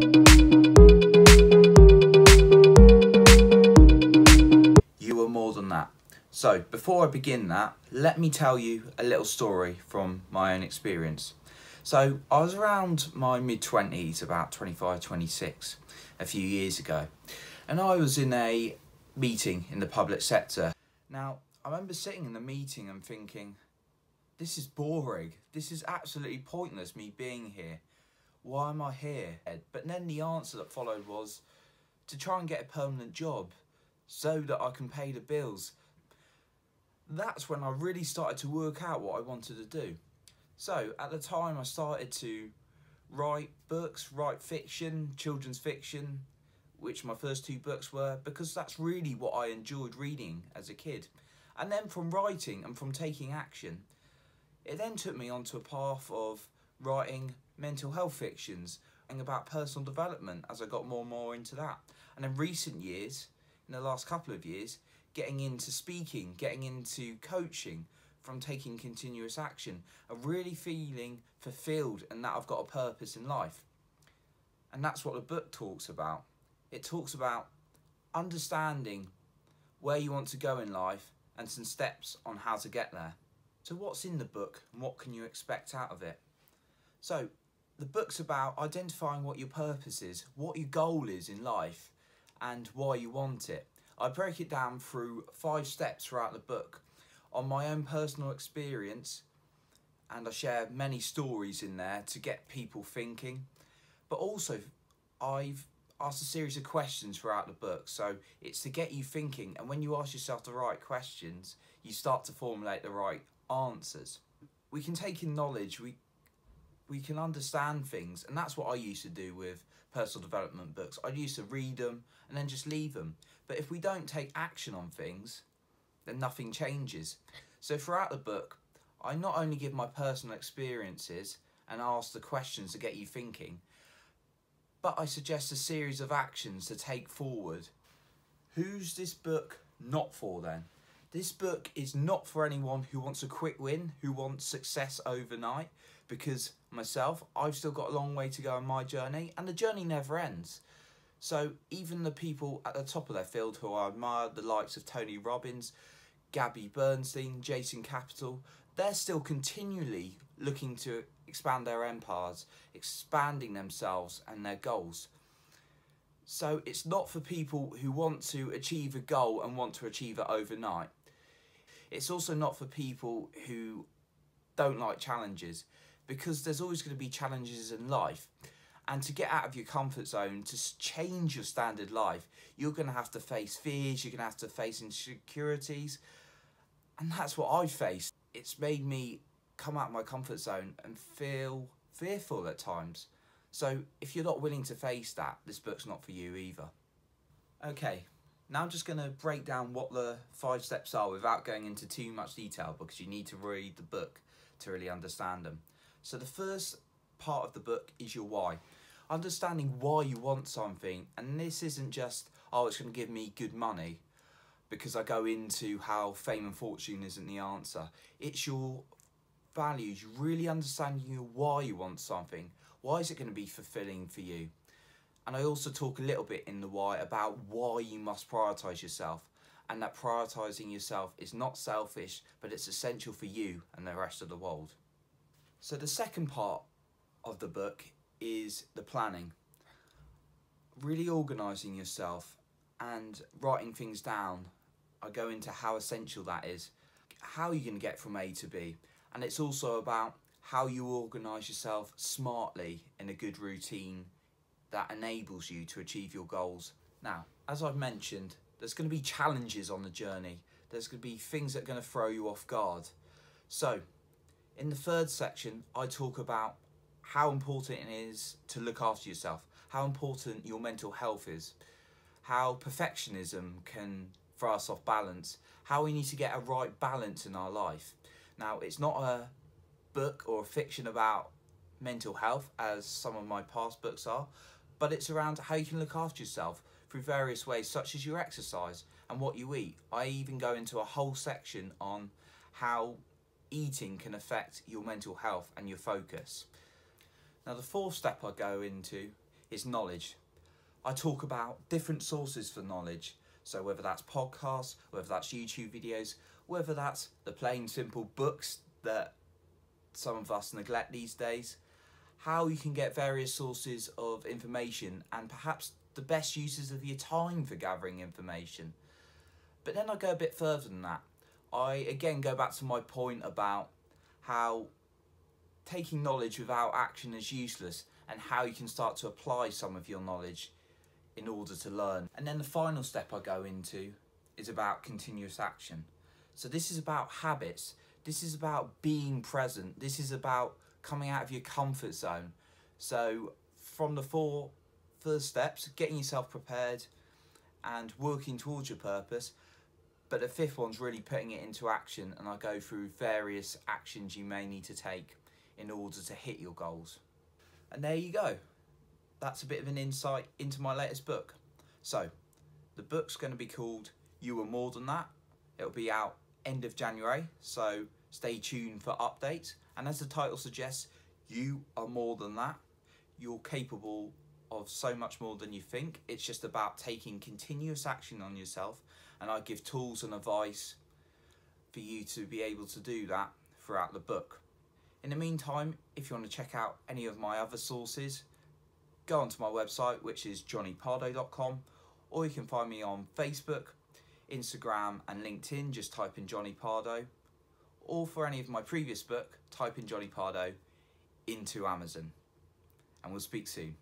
You are more than that. So, before I begin that, let me tell you a little story from my own experience. So, I was around my mid 20s, about 25, 26, a few years ago, and I was in a meeting in the public sector. Now, I remember sitting in the meeting and thinking, this is boring. This is absolutely pointless, me being here. Why am I here? But then the answer that followed was to try and get a permanent job so that I can pay the bills. That's when I really started to work out what I wanted to do. So at the time, I started to write books, write fiction, children's fiction, which my first two books were, because that's really what I enjoyed reading as a kid. And then from writing and from taking action, it then took me onto a path of writing mental health fictions and about personal development as I got more and more into that. And in recent years, in the last couple of years, getting into speaking, getting into coaching from taking continuous action, and really feeling fulfilled and that I've got a purpose in life. And that's what the book talks about. It talks about understanding where you want to go in life and some steps on how to get there. So, what's in the book and what can you expect out of it? So, the book's about identifying what your purpose is, what your goal is in life, and why you want it. I break it down through five steps throughout the book on my own personal experience, and I share many stories in there to get people thinking. But also, I've asked a series of questions throughout the book, so it's to get you thinking. And when you ask yourself the right questions, you start to formulate the right answers. We can take in knowledge, we we can understand things, and that's what I used to do with personal development books. I used to read them and then just leave them. But if we don't take action on things, then nothing changes. So throughout the book, I not only give my personal experiences and ask the questions to get you thinking, but I suggest a series of actions to take forward. Who's this book not for then? This book is not for anyone who wants a quick win, who wants success overnight, because myself, I've still got a long way to go on my journey, and the journey never ends. So even the people at the top of their field who I admire, the likes of Tony Robbins, Gabby Bernstein, Jason Capital, they're still continually looking to expand their empires, expanding themselves and their goals. So it's not for people who want to achieve a goal and want to achieve it overnight. It's also not for people who don't like challenges because there's always going to be challenges in life. And to get out of your comfort zone, to change your standard life, you're going to have to face fears, you're going to have to face insecurities. And that's what I faced. It's made me come out of my comfort zone and feel fearful at times. So if you're not willing to face that, this book's not for you either. Okay, now I'm just going to break down what the five steps are without going into too much detail because you need to read the book to really understand them. So the first part of the book is your why. Understanding why you want something, and this isn't just, oh, it's going to give me good money, because I go into how fame and fortune isn't the answer. It's your values, really understanding why you want something. Why is it going to be fulfilling for you? And I also talk a little bit in the why about why you must prioritize yourself and that prioritizing yourself is not selfish, but it's essential for you and the rest of the world. So the second part of the book is the planning. Really organising yourself and writing things down. I go into how essential that is, how you can get from A to B. And it's also about how you organise yourself smartly in a good routine that enables you to achieve your goals. Now, as I've mentioned, there's going to be challenges on the journey. There's going to be things that are going to throw you off guard. So, in the third section, I talk about how important it is to look after yourself, how important your mental health is, how perfectionism can throw us off balance, how we need to get a right balance in our life. Now, it's not a book or a fiction about mental health as some of my past books are, but it's around how you can look after yourself through various ways, such as your exercise and what you eat. I even go into a whole section on how eating can affect your mental health and your focus. Now, the fourth step I go into is knowledge. I talk about different sources for knowledge. So whether that's podcasts, whether that's YouTube videos, whether that's the plain simple books that some of us neglect these days, how you can get various sources of information and perhaps the best uses of your time for gathering information. But then I go a bit further than that. I again go back to my point about how taking knowledge without action is useless and how you can start to apply some of your knowledge in order to learn. And then the final step I go into is about continuous action. So this is about habits. This is about being present. This is about coming out of your comfort zone. So from the four first steps, getting yourself prepared and working towards your purpose. But the fifth one's really putting it into action and I go through various actions you may need to take in order to hit your goals. And there you go that's a bit of an insight into my latest book. So, the book's going to be called You Were More Than That. It'll be out end of January, so stay tuned for updates. And as the title suggests, you are more than that. You're capable of so much more than you think. It's just about taking continuous action on yourself, and I give tools and advice for you to be able to do that throughout the book. In the meantime, if you want to check out any of my other sources, go onto my website, which is jonnypardoe.com, or you can find me on Facebook, Instagram, and LinkedIn. Just type in Jonny Pardoe. Or for any of my previous book, type in Jonny Pardoe into Amazon. And we'll speak soon.